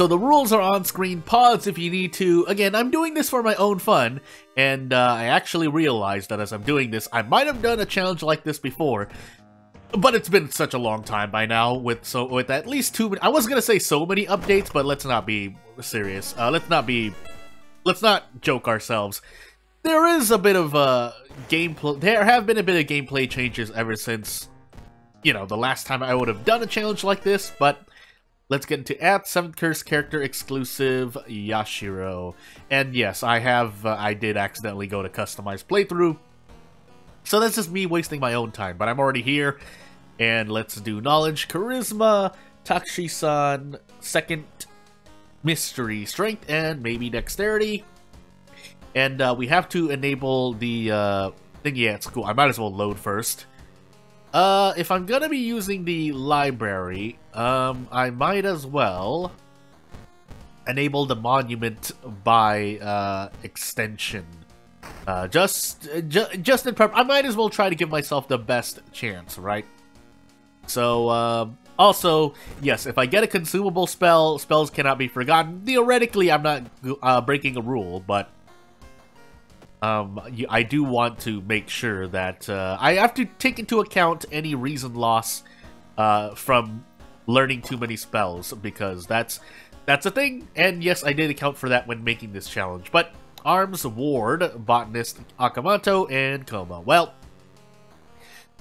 So the rules are on screen. Pause if you need to. Again, I'm doing this for my own fun, and uh, I actually realized that as I'm doing this, I might have done a challenge like this before, but it's been such a long time by now with so with at least two. I was gonna say so many updates, but let's not be serious. Uh, let's not be. Let's not joke ourselves. There is a bit of uh, gameplay. There have been a bit of gameplay changes ever since, you know, the last time I would have done a challenge like this. But let's get into at seventh curse character exclusive Yashiro. And yes, I have. Uh, I did accidentally go to customize playthrough. So that's just me wasting my own time, but I'm already here. And let's do knowledge, charisma, Takushi-san, second mystery, strength, and maybe dexterity. And uh, we have to enable the uh, thing. Yeah, it's cool. I might as well load first. Uh, if I'm gonna be using the library, um, I might as well enable the monument by uh, extension. Uh, just, ju just in prep, I might as well try to give myself the best chance, right? So, um, also, yes, if I get a consumable spell, spells cannot be forgotten. Theoretically, I'm not uh, breaking a rule, but um, I do want to make sure that uh, I have to take into account any reason loss uh, from learning too many spells because that's that's a thing. And yes, I did account for that when making this challenge. But Arms, Ward, Botanist, Akamanto, and Koma. Well,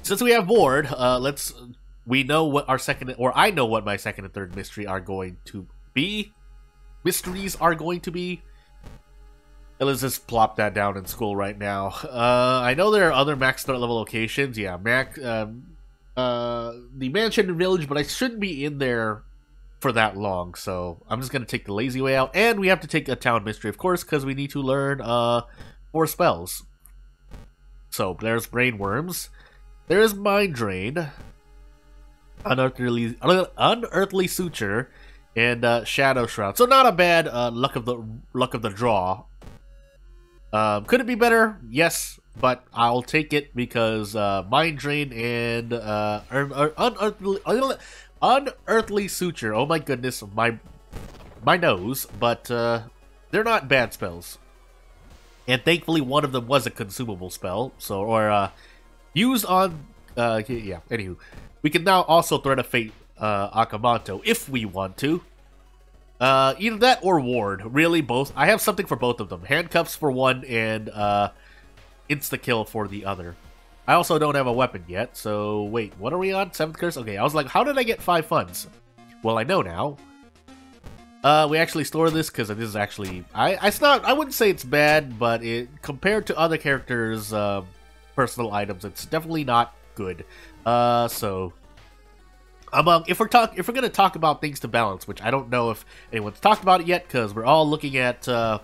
since we have Ward, uh, let's we know what our second or I know what my second and third mystery are going to be. Mysteries are going to be. Let's just plop that down in school right now. Uh, I know there are other max start level locations. Yeah, Mac, um, uh, the mansion and village, but I shouldn't be in there for that long. So I'm just gonna take the lazy way out, and we have to take a town mystery, of course, because we need to learn uh four spells. So there's brain worms, there's mind drain, unearthly unearthly suture, and uh, shadow shroud. So not a bad uh, luck of the luck of the draw um, could it be better? Yes, but I'll take it because uh, Mind Drain and uh, unearthly, unearthly Suture. Oh my goodness, my my nose. But uh, they're not bad spells. And thankfully, one of them was a consumable spell. So, or uh, used on. Uh, yeah. Anywho, we can now also thread a fate uh, if we want to. Uh, either that or ward. Really, both. I have something for both of them. Handcuffs for one and uh, insta-kill for the other. I also don't have a weapon yet, so wait, what are we on? Seventh curse? Okay, I was like, how did I get five funds? Well, I know now. Uh, we actually store this because this is actually I. It's not. I wouldn't say it's bad, but it compared to other characters' uh, personal items, it's definitely not good. Uh, so among if we're talk if we're gonna talk about things to balance, which I don't know if anyone's talked about it yet, because we're all looking at. Uh,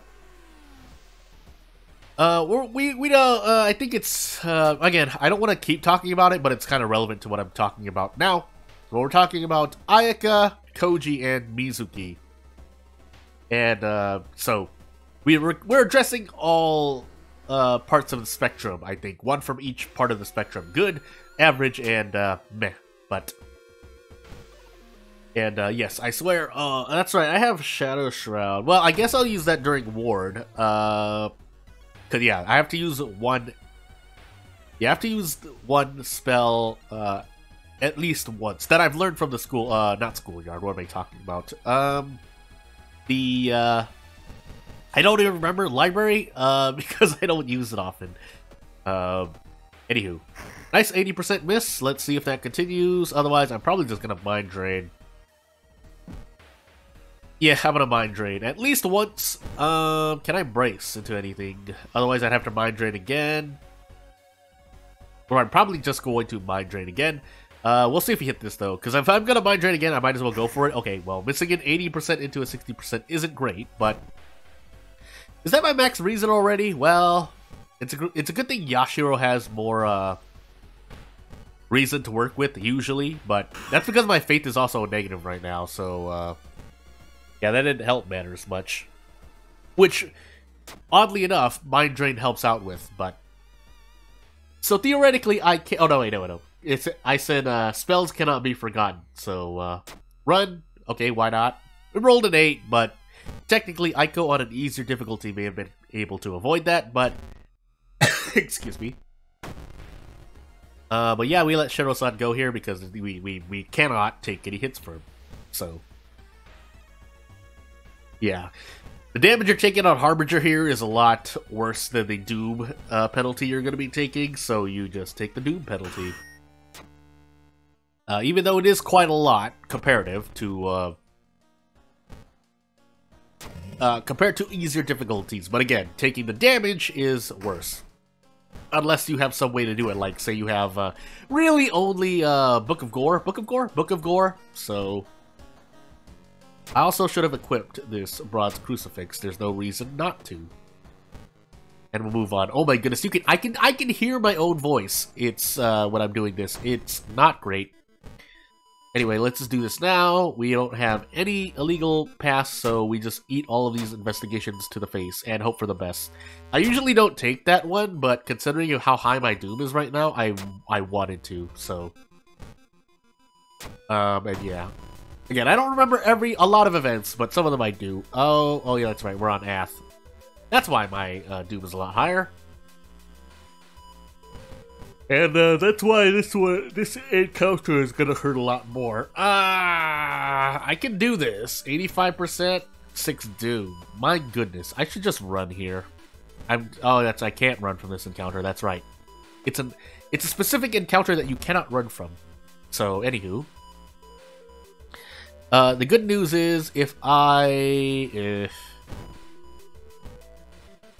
uh, we're, we we know. Uh, I think it's uh, again. I don't want to keep talking about it, but it's kind of relevant to what I'm talking about now. So we're talking about Ayaka, Koji, and Mizuki, and uh, so we we're, we're addressing all uh, parts of the spectrum. I think one from each part of the spectrum: good, average, and uh, meh. But and uh, yes, I swear, uh, that's right, I have Shadow Shroud. Well, I guess I'll use that during Ward. Uh, Cause yeah, I have to use one. You have to use one spell uh, at least once that I've learned from the school. Uh, not schoolyard. What am I talking about? Um, the uh, I don't even remember library. Uh, because I don't use it often. Um, anywho, nice 80% miss. Let's see if that continues. Otherwise, I'm probably just gonna mind drain. Yeah, I'm gonna mind drain at least once. Um, can I brace into anything? Otherwise, I'd have to mind drain again. Or I'm probably just going to mind drain again. Uh, we'll see if we hit this though, because if I'm gonna mind drain again, I might as well go for it. Okay, well, missing an 80% into a 60% isn't great, but is that my max reason already? Well, it's a it's a good thing Yashiro has more uh, reason to work with usually, but that's because my faith is also negative right now. So. Uh, yeah, that didn't help matters much. Which, oddly enough, Mind Drain helps out with, but... So theoretically, I can't... Oh, no, wait, no, no. It's, I said uh, spells cannot be forgotten, so uh, run. Okay, why not? We rolled an 8, but technically Aiko on an easier difficulty may have been able to avoid that, but... excuse me. Uh, but yeah, we let Shiro-san go here because we, we, we cannot take any hits for him. So... Yeah. The damage you're taking on Harbinger here is a lot worse than the Doom uh, penalty you're going to be taking, so you just take the Doom penalty. Uh, even though it is quite a lot comparative to uh, uh, compared to easier difficulties. But again, taking the damage is worse. Unless you have some way to do it, like say you have uh, really only uh, Book of Gore, Book of Gore, Book of Gore. So I also should have equipped this bronze crucifix. There's no reason not to. And we'll move on. Oh my goodness, you can I can I can hear my own voice. It's uh, when I'm doing this. It's not great. Anyway, let's just do this now. We don't have any illegal pass, so we just eat all of these investigations to the face and hope for the best. I usually don't take that one, but considering how high my doom is right now, I I wanted to, so... Um, and yeah. Again, I don't remember every a lot of events, but some of them I do. Oh, oh yeah, that's right, we're on Ath. That's why my uh, doom is a lot higher. And uh, that's why this one, this encounter is gonna hurt a lot more. Ah, I can do this. 85%, 6 Doom. My goodness, I should just run here. I'm. Oh, that's I can't run from this encounter. That's right. It's an. It's a specific encounter that you cannot run from. So, anywho. Uh, the good news is if I if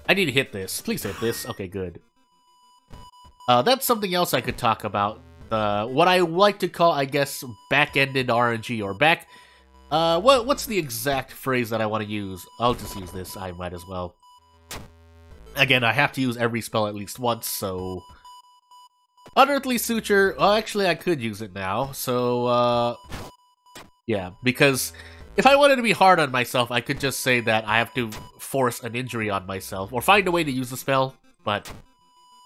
I need to hit this. Please hit this. Okay, good. Uh, that's something else I could talk about. Uh, what I like to call, I guess, back-ended RNG, or back... Uh, what, what's the exact phrase that I want to use? I'll just use this, I might as well. Again, I have to use every spell at least once, so... Unearthly Suture, well, actually, I could use it now, so, uh... Yeah, because if I wanted to be hard on myself, I could just say that I have to force an injury on myself, or find a way to use the spell, but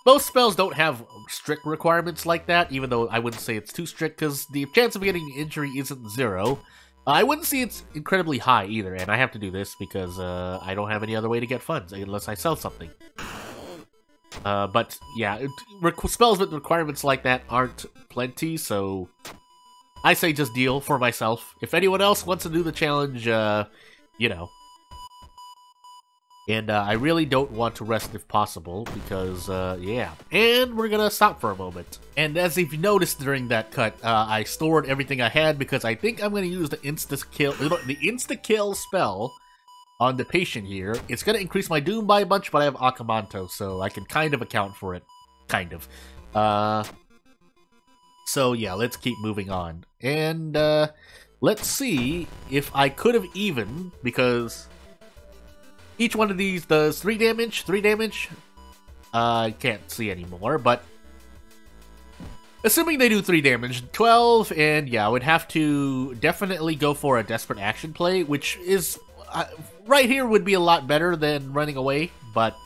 most spells don't have strict requirements like that, even though I wouldn't say it's too strict, because the chance of getting an injury isn't zero. Uh, I wouldn't say it's incredibly high either, and I have to do this because uh, I don't have any other way to get funds unless I sell something. Uh, but yeah, spells with requirements like that aren't plenty, so I say just deal for myself. If anyone else wants to do the challenge, uh, you know, and uh, I really don't want to rest if possible, because, uh, yeah. And we're gonna stop for a moment. And as if you noticed during that cut, uh, I stored everything I had because I think I'm gonna use the insta-kill, the insta-kill spell on the patient here. It's gonna increase my doom by a bunch, but I have Akamanto, so I can kind of account for it. Kind of. Uh, so yeah, let's keep moving on. And, uh, let's see if I could have even, because each one of these does 3 damage, 3 damage. Uh, I can't see anymore, but... Assuming they do 3 damage, 12, and yeah, I would have to definitely go for a Desperate Action play, which is... Uh, right here would be a lot better than running away, but...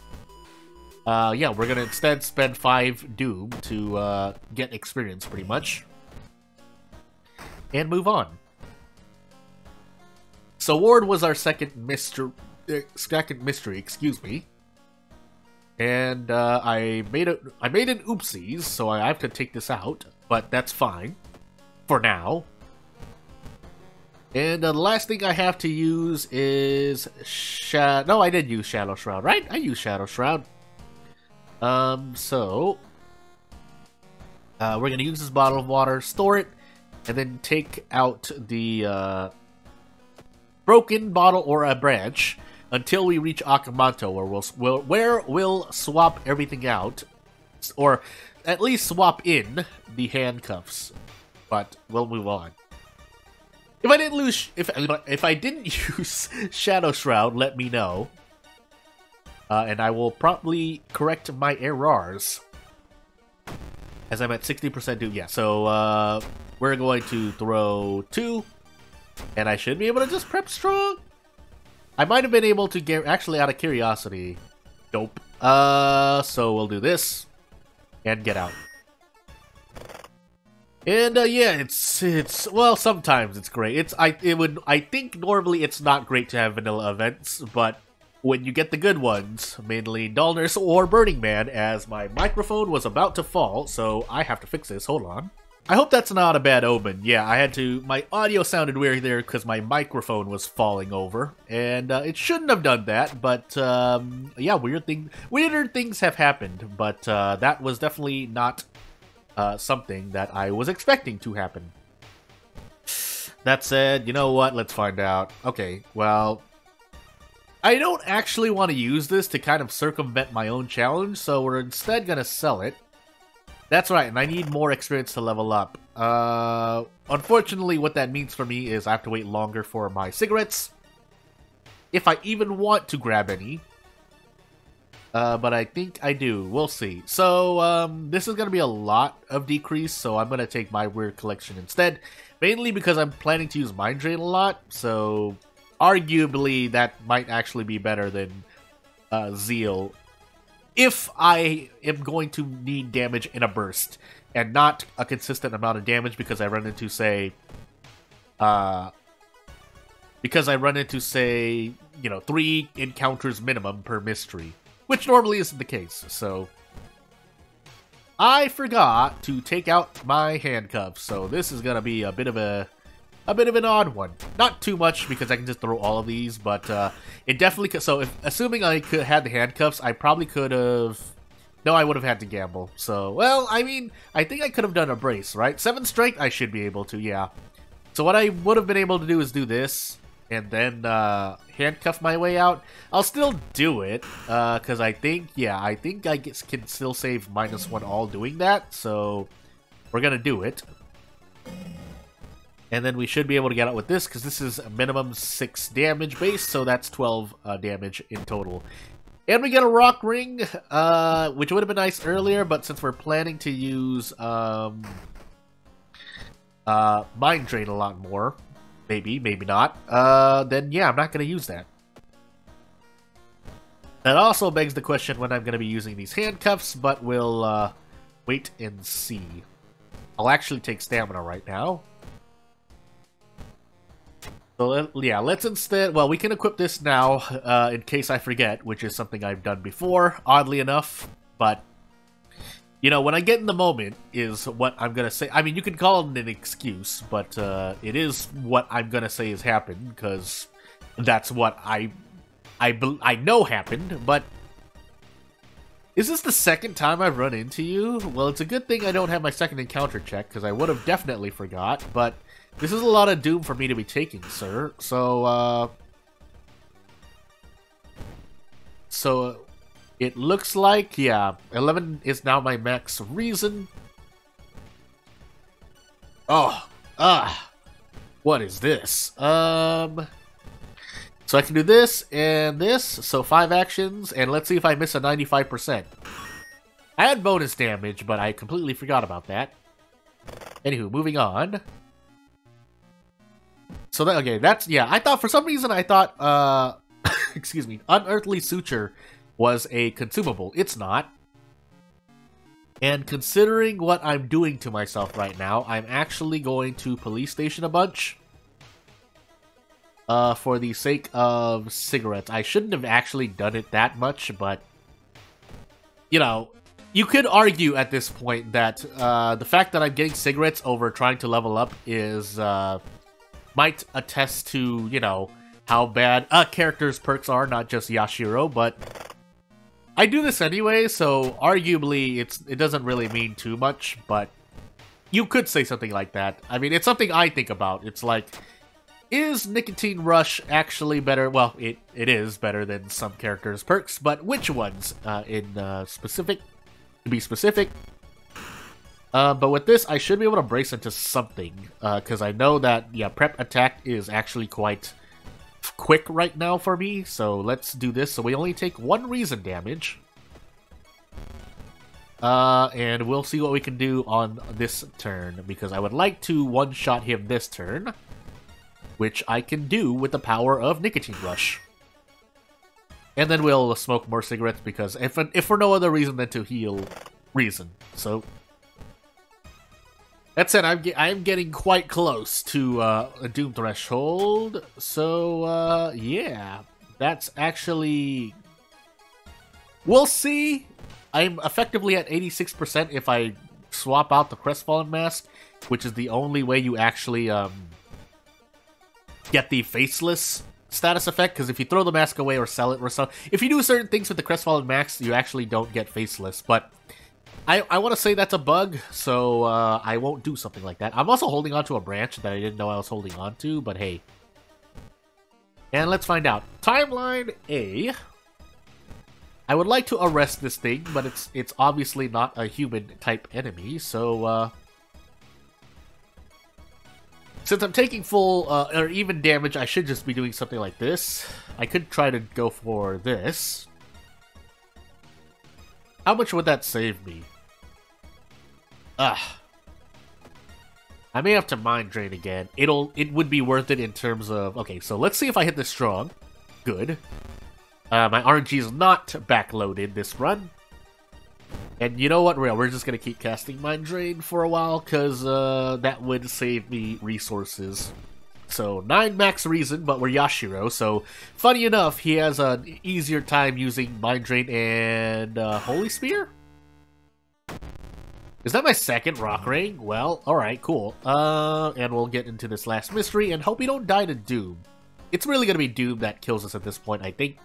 Uh, yeah, we're gonna instead spend 5 Doom to uh, get experience, pretty much. And move on. So Ward was our second Mr second mystery, excuse me. And uh, I made a I made an oopsies, so I have to take this out, but that's fine for now. And uh, the last thing I have to use is Shadow. No, I did use Shadow Shroud, right? I used Shadow Shroud. Um, so uh, we're gonna use this bottle of water, store it, and then take out the uh, broken bottle or a branch until we reach Akamanto, where we'll, we'll, where we'll swap everything out, or at least swap in the handcuffs. But we'll move on. If I didn't lose, if if I didn't use Shadow Shroud, let me know, uh, and I will probably correct my errors. As I'm at 60% do, yeah. So uh, we're going to throw two, and I should be able to just prep strong. I might have been able to get, actually out of curiosity. Dope. Uh, so we'll do this. And get out. And uh, yeah, it's it's well, sometimes it's great. It's I it would I think normally it's not great to have vanilla events, but when you get the good ones, mainly Dullness or Burning Man, as my microphone was about to fall, so I have to fix this. Hold on. I hope that's not a bad omen. Yeah, I had to. My audio sounded weird there because my microphone was falling over, and uh, it shouldn't have done that. But um, yeah, weird thing, weirder things have happened. But uh, that was definitely not uh, something that I was expecting to happen. That said, you know what? Let's find out. Okay, well, I don't actually want to use this to kind of circumvent my own challenge, so we're instead gonna sell it. That's right, and I need more experience to level up. Uh, unfortunately, what that means for me is I have to wait longer for my cigarettes. If I even want to grab any. Uh, but I think I do. We'll see. So, um, this is going to be a lot of decrease, so I'm going to take my weird collection instead. Mainly because I'm planning to use Mind Drain a lot, so arguably that might actually be better than uh, Zeal. If I am going to need damage in a burst and not a consistent amount of damage because I run into, say, uh, because I run into, say, you know, three encounters minimum per mystery, which normally isn't the case, so... I forgot to take out my handcuffs, so this is gonna be a bit of a a bit of an odd one. Not too much because I can just throw all of these, but uh, it definitely could. So, if, assuming I could had the handcuffs, I probably could have. No, I would have had to gamble. So, well, I mean, I think I could have done a brace, right? Seven strength, I should be able to, yeah. So what I would have been able to do is do this, and then uh, handcuff my way out. I'll still do it, because uh, I think, yeah, I think I get, can still save minus one all doing that, so we're going to do it. And then we should be able to get out with this, because this is a minimum 6 damage base, so that's 12 uh, damage in total. And we get a rock ring, uh, which would have been nice earlier, but since we're planning to use um, uh, Mind Drain a lot more, maybe, maybe not, uh, then yeah, I'm not going to use that. That also begs the question when I'm going to be using these handcuffs, but we'll uh, wait and see. I'll actually take stamina right now. So yeah, let's instead, well, we can equip this now uh, in case I forget, which is something I've done before, oddly enough, but, you know, when I get in the moment is what I'm going to say. I mean, you can call it an excuse, but uh, it is what I'm going to say has happened, because that's what I, I, I know happened, but is this the second time I've run into you? Well, it's a good thing I don't have my second encounter check, because I would have definitely forgot, but this is a lot of doom for me to be taking, sir. So, uh... So, it looks like, yeah, 11 is now my max reason. Oh, ah, what is this? Um, so I can do this and this, so five actions, and let's see if I miss a 95%. I had bonus damage, but I completely forgot about that. Anywho, moving on. So that okay, that's yeah. I thought for some reason I thought uh, excuse me, unearthly suture was a consumable. It's not. And considering what I'm doing to myself right now, I'm actually going to police station a bunch. Uh, for the sake of cigarettes. I shouldn't have actually done it that much, but... You know, you could argue at this point that uh, the fact that I'm getting cigarettes over trying to level up is... Uh, might attest to, you know, how bad a character's perks are, not just Yashiro, but I do this anyway, so arguably it's it doesn't really mean too much, but you could say something like that. I mean, it's something I think about. It's like, is Nicotine Rush actually better? Well, it, it is better than some characters' perks, but which ones uh, in uh, specific? To be specific, uh, but with this, I should be able to brace into something, because uh, I know that, yeah, prep attack is actually quite quick right now for me, so let's do this. So we only take one reason damage. Uh, and we'll see what we can do on this turn, because I would like to one-shot him this turn, which I can do with the power of Nicotine Rush. And then we'll smoke more cigarettes, because if, if for no other reason than to heal reason. So That said, I'm ge- I'm getting quite close to uh, a doom threshold. So uh, yeah, that's actually. We'll see. I'm effectively at 86% if I swap out the Crestfallen mask, which is the only way you actually um, get the faceless status effect. Because if you throw the mask away or sell it or so, if you do certain things with the Crestfallen mask, you actually don't get faceless. But I, I want to say that's a bug, so uh, I won't do something like that. I'm also holding onto a branch that I didn't know I was holding on to, but hey. And let's find out. Timeline A. I would like to arrest this thing, but it's it's obviously not a human type enemy, so uh, since I'm taking full uh, or even damage, I should just be doing something like this. I could try to go for this. How much would that save me? Ugh. I may have to mind drain again. It'll it would be worth it in terms of okay. So let's see if I hit this strong. Good. Uh, my RNG is not backloaded this run. And you know what? We're, we're just to keep casting Mind Drain for a while, because uh, that would save me resources. So, 9 max reason, but we're Yashiro, so funny enough, he has an easier time using Mind Drain and uh, Holy Spear? Is that my second Rock Ring? Well, alright, cool. Uh, and we'll get into this last mystery, and hope we don't die to Doom. It's really to be Doom that kills us at this point, I think.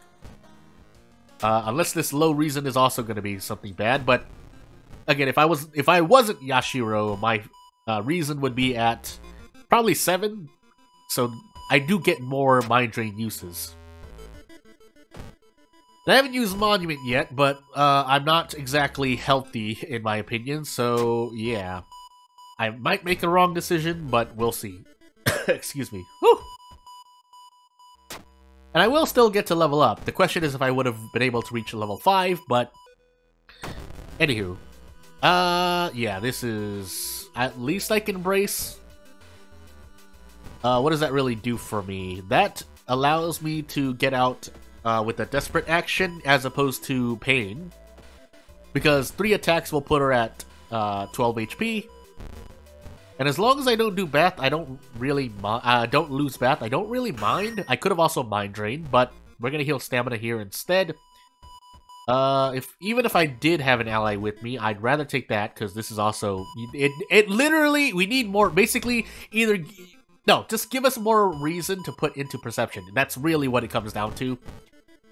Uh, unless this low reason is also to be something bad, but again, if I was if I wasn't Yashiro, my uh, reason would be at probably seven. So I do get more mind drain uses. I haven't used Monument yet, but uh, I'm not exactly healthy in my opinion. So yeah, I might make a wrong decision, but we'll see. Excuse me. Whew. And I will still get to level up. The question is if I would have been able to reach level 5, but... Anywho. Uh, yeah, this is... At least I can brace. Uh, what does that really do for me? That allows me to get out uh, with a desperate action as opposed to pain. Because three attacks will put her at uh, 12 HP, and as long as I don't do Bath, I don't really uh, don't lose Bath. I don't really mind. I could have also Mind Drain, but we're gonna heal Stamina here instead. Uh, if even if I did have an ally with me, I'd rather take that because this is also it. It literally we need more. Basically, either no, just give us more reason to put into perception. That's really what it comes down to.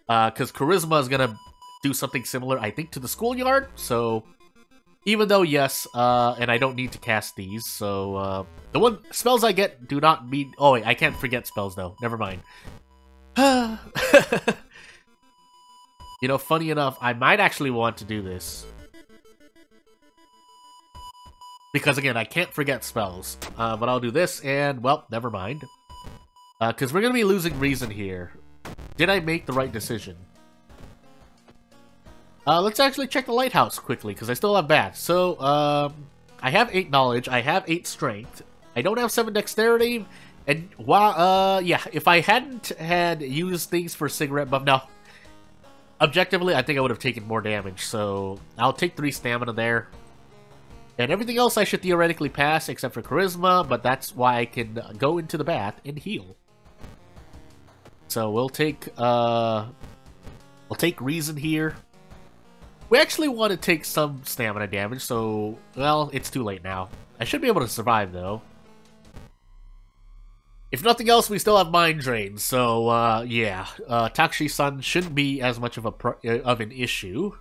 Uh, because charisma is gonna do something similar, I think, to the schoolyard. So even though, yes, uh, and I don't need to cast these, so, uh, the one spells I get do not mean- oh wait, I can't forget spells though, never mind. you know, funny enough, I might actually want to do this. Because again, I can't forget spells. Uh, but I'll do this, and, well, never mind. Because uh, we're going to be losing reason here. Did I make the right decision? Uh, let's actually check the lighthouse quickly, because I still have that. So, um, I have 8 knowledge, I have 8 strength, I don't have 7 dexterity, and, while, uh, yeah, if I hadn't had used things for cigarette buff, no. Objectively, I think I would have taken more damage, so I'll take 3 stamina there. And everything else I should theoretically pass, except for charisma, but that's why I can go into the bath and heal. So we'll take, uh, we'll take reason here. We actually want to take some stamina damage, so, well, it's too late now. I should be able to survive, though. If nothing else, we still have Mind Drain, so, uh, yeah. Uh, Takushi-san shouldn't be as much of a uh, of an issue.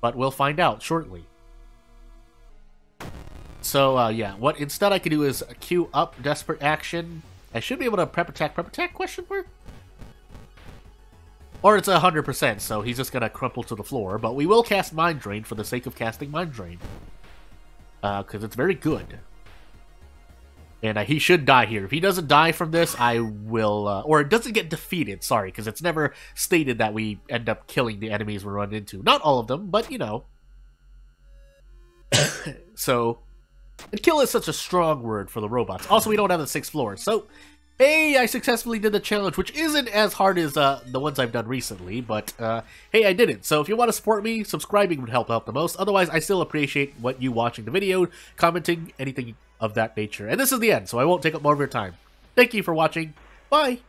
But we'll find out shortly. So, uh, yeah, what instead I could do is queue up Desperate Action. I should be able to prep attack, prep attack, question mark? Or it's 100%, so he's just gonna crumple to the floor. But we will cast Mind Drain for the sake of casting Mind Drain. Uh, because uh, it's very good and uh, he should die here. If he doesn't die from this, I will, uh, or doesn't get defeated. Sorry, because it's never stated that we end up killing the enemies we run into. Not all of them, but you know. so, kill is such a strong word for the robots. Also, we don't have the sixth floor, so hey, I successfully did the challenge, which isn't as hard as uh, the ones I've done recently, but uh, hey, I did it. So if you want to support me, subscribing would help out the most. Otherwise, I still appreciate what you watching the video, commenting, anything of that nature. And this is the end, so I won't take up more of your time. Thank you for watching. Bye!